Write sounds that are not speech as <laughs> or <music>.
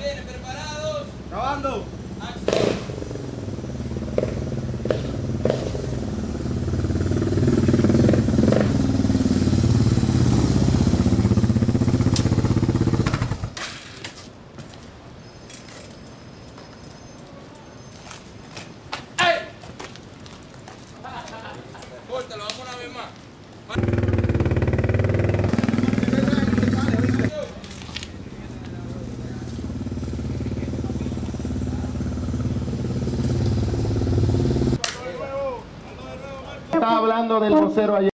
Bien, preparados. Grabando. Acción. <laughs> Córtalo, vamos una vez más. Está hablando del vocero ayer.